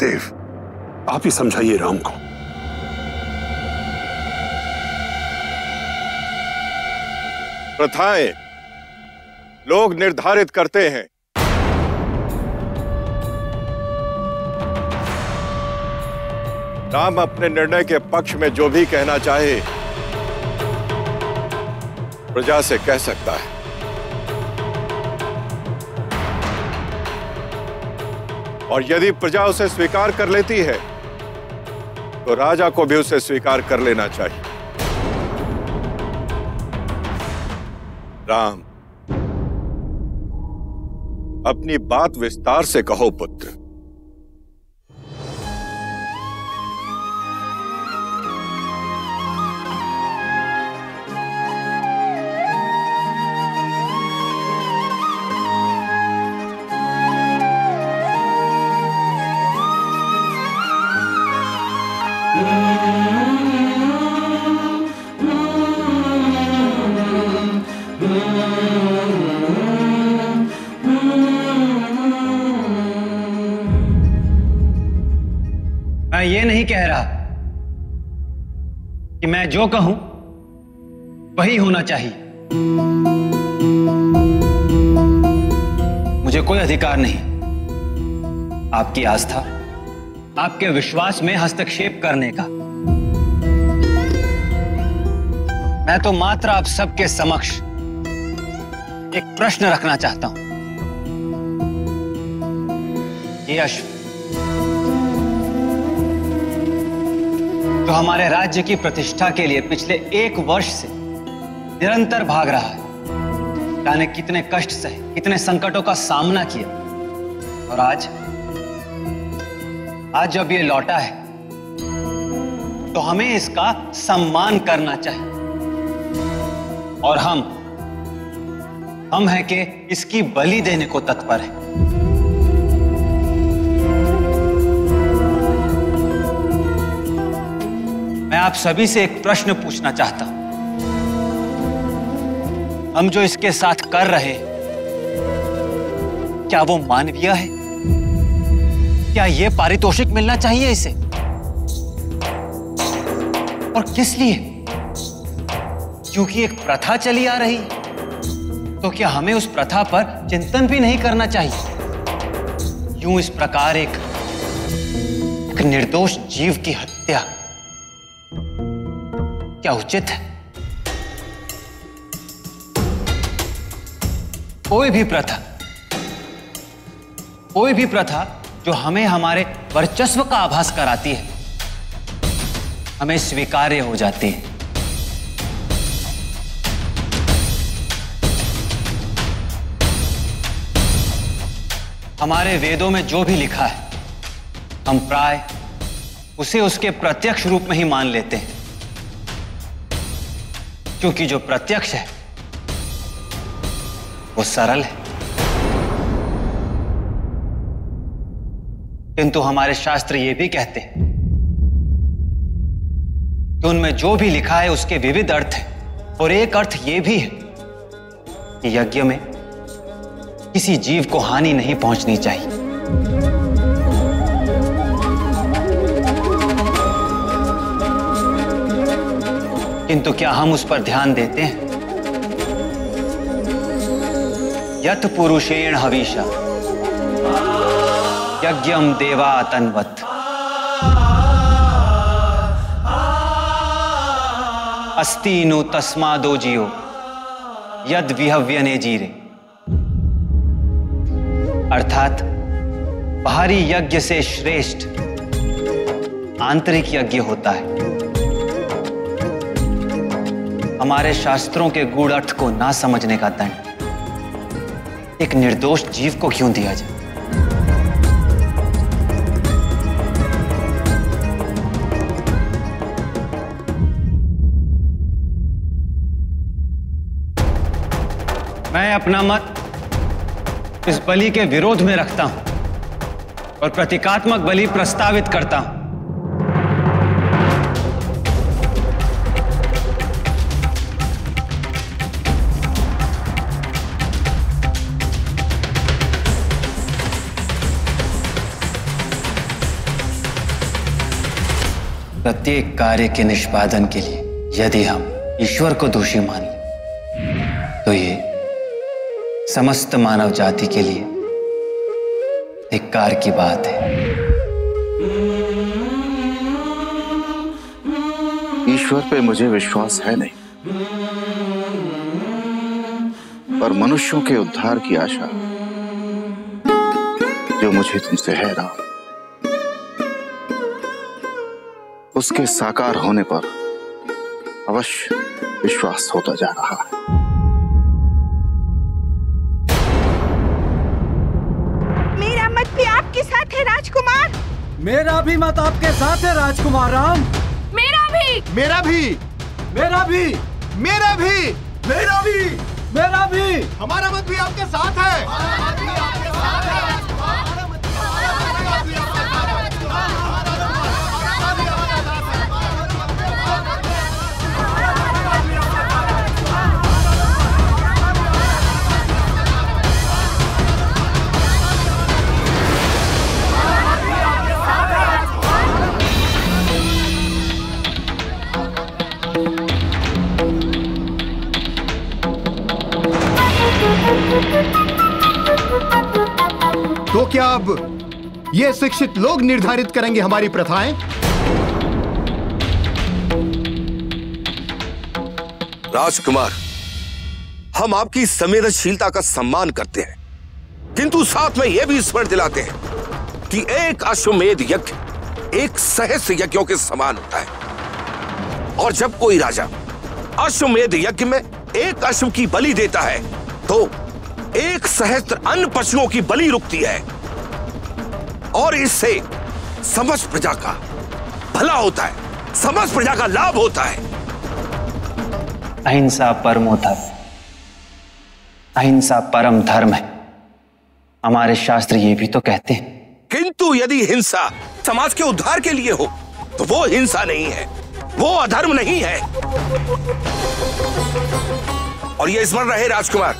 गुरुदेव, आप ही समझाइए राम को। प्रथाएँ लोग निर्धारित करते हैं। राम अपने निर्णय के पक्ष में जो भी कहना चाहे, प्रजा से कह सकता है। और यदि प्रजा उसे स्वीकार कर लेती है तो राजा को भी उसे स्वीकार कर लेना चाहिए। राम, अपनी बात विस्तार से कहो, पुत्र। कि मैं जो कहूँ, वही होना चाहिए। मुझे कोई अधिकार नहीं। आपकी आस्था, आपके विश्वास में हस्तक्षेप करने का। मैं तो मात्र आप सबके समक्ष एक प्रश्न रखना चाहता हूँ। ये जो हमारे राज्य की प्रतिष्ठा के लिए पिछले एक वर्ष से निरंतर भाग रहा है। जाने कितने कष्ट सहे कितने संकटों का सामना किया। और आज आज जब ये लौटा है तो हमें इसका सम्मान करना चाहिए। और हम हम हैं कि इसकी बलि देने को तत्पर है। मैं आप सभी से एक प्रश्न पूछना चाहता हूँ। हम जो इसके साथ कर रहे क्या वो मानवीय है? क्या ये पारितोषिक मिलना चाहिए इसे? और किस लिए? क्योंकि एक प्रथा चली आ रही तो क्या हमें उस प्रथा पर चिंतन भी नहीं करना चाहिए? यूँ इस प्रकार एक, एक निर्दोष जीव की हत्या क्या उचित है कोई भी प्रथा कोई भी प्रथा जो हमें हमारे वर्चस्व का आभास कराती है हमें स्वीकार्य हो जाती है हमारे वेदों में जो भी लिखा है हम प्राय उसे उसके प्रत्यक्ष रूप में ही मान लेते हैं क्योंकि जो प्रत्यक्ष है, वो सरल है। किंतु हमारे शास्त्र ये भी कहते हैं कि उनमें जो भी लिखा है, उसके विविध अर्थ हैं। और एक अर्थ ये भी है कि यज्ञ में किसी जीव को हानि नहीं पहुंचनी चाहिए। किंतु क्या हम उस पर ध्यान देते हैं? यथ पुरुषेण हविषा यज्ञम देवा तन्वत अस्ति नु तस्मादो जियो, यद विहव्य ने जीरे। अर्थात बाहरी यज्ञ से श्रेष्ठ आंतरिक यज्ञ होता है। हमारे शास्त्रों के गूढ़ अर्थ को ना समझने का दंड। एक निर्दोष जीव को क्यों दिया जाए? मैं अपना मत इस बलि के विरोध में रखता हूँ और प्रतीकात्मक बलि प्रस्तावित करता हूँ। प्रत्येक कार्य के निष्पादन के लिए, यदि हम ईश्वर को दोषी मान लें तो ये समस्त मानव जाति के लिए एक धिक्कार की बात है। ईश्वर पे मुझे विश्वास है नहीं, पर मनुष्यों के उद्धार की आशा जो मुझे तुमसे है राम। उसके साकार होने पर अवश्य विश्वास होता जा रहा है। मेरा मत भी आपके साथ है राजकुमार। मेरा भी मत आपके साथ है राजकुमार राम। मेरा भी। मेरा भी। मेरा भी। मेरा भी। मेरा भी। मेरा भी। हमारा मत भी आपके साथ है। ये शिक्षित लोग निर्धारित करेंगे हमारी प्रथाएँ। राजकुमार, हम आपकी संवेदनशीलता का सम्मान करते हैं। किंतु साथ में यह भी स्मरण दिलाते हैं कि एक अश्वमेध यज्ञ एक सहस्त्र यज्ञों के समान होता है। और जब कोई राजा अश्वमेध यज्ञ में एक अश्व की बलि देता है तो एक सहस्त्र अन्य पशुओं की बलि रुकती है। और इससे समस्त प्रजा का भला होता है समस्त प्रजा का लाभ होता है। अहिंसा परमो धर्म। अहिंसा परम धर्म है। हमारे शास्त्र ये भी तो कहते हैं। किंतु यदि हिंसा समाज के उद्धार के लिए हो तो वो हिंसा नहीं है वो अधर्म नहीं है। और ये स्मरण रहे राजकुमार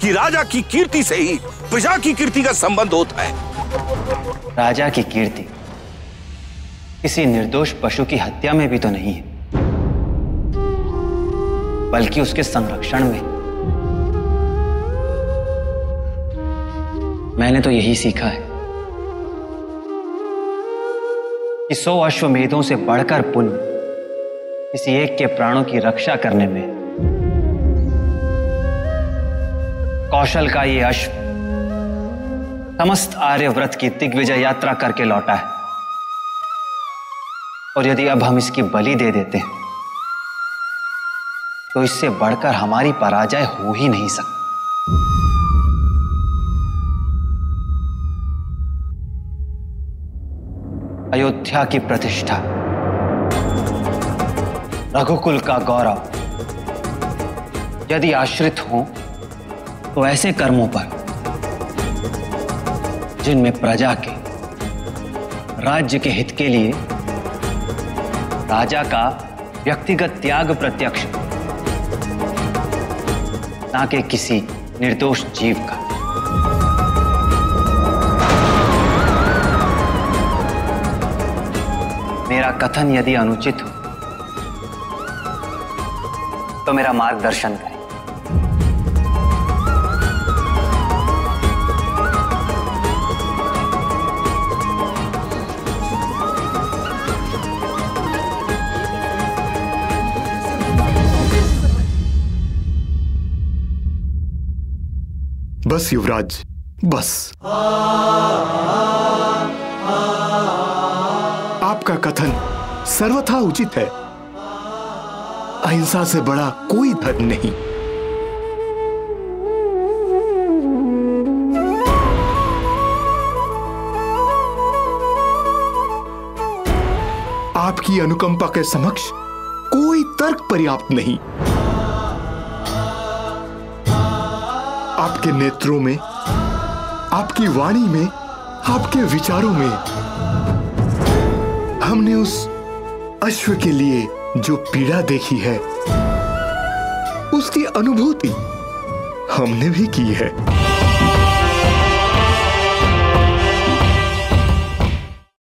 कि राजा की कीर्ति से ही प्रजा की कीर्ति का संबंध होता है। राजा की कीर्ति। किसी निर्दोष पशु की हत्या में भी तो नहीं है। बल्कि उसके संरक्षण में। मैंने तो यही सीखा है। कि सौ अश्वमेधों से बढ़कर पुण्य, किसी एक के प्राणों की रक्षा करने में। कौशल का ये अश्व समस्त आर्यव्रत की दिग्विजय यात्रा करके लौटा है। और यदि अब हम इसकी बलि दे देते तो इससे बढ़कर हमारी पराजय हो ही नहीं सकती अयोध्या की प्रतिष्ठा। रघुकुल का गौरव। यदि आश्रित हो तो ऐसे कर्मों पर जिनमें प्रजा के, राज्य के हित के लिए राजा का व्यक्तिगत त्याग प्रत्यक्ष, ना कि किसी निर्दोष जीव का। मेरा कथन यदि अनुचित हो तो मेरा मार्गदर्शन करें। बस युवराज बस। आपका कथन सर्वथा उचित है। अहिंसा से बड़ा कोई धर्म नहीं। आपकी अनुकंपा के समक्ष कोई तर्क पर्याप्त नहीं। आपके नेत्रों में, आपकी वाणी में, आपके विचारों में। हमने उस अश्व के लिए जो पीड़ा देखी है, उसकी अनुभूति हमने भी की है।